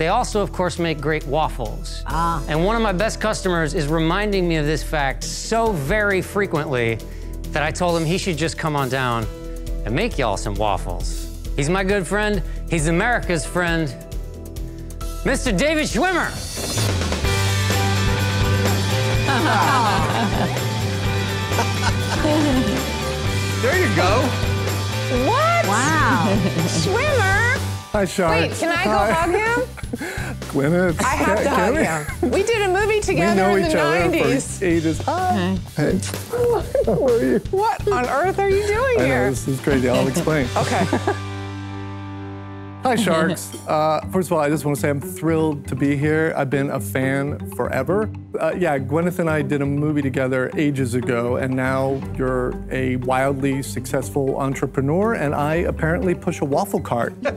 They also, of course, make great waffles. Ah. And one of my best customers is reminding me of this fact so very frequently that I told him he should just come on down and make y'all some waffles. He's my good friend. He's America's friend, Mr. David Schwimmer. there you go. What? Wow. Schwimmer? Hi, Sean. Wait, can I go Hi. hug him? Gwyneth. I have to hug we? him. We did a movie We together know in each the other 90s. for ages. Hi. Hey. How are you? What on earth are you doing I know, here? this is crazy. I'll explain. Okay. Hi, Sharks. Uh, first of all, I just want to say I'm thrilled to be here. I've been a fan forever. Uh, yeah, Gwyneth and I did a movie together ages ago, and now you're a wildly successful entrepreneur, and I apparently push a waffle cart. so,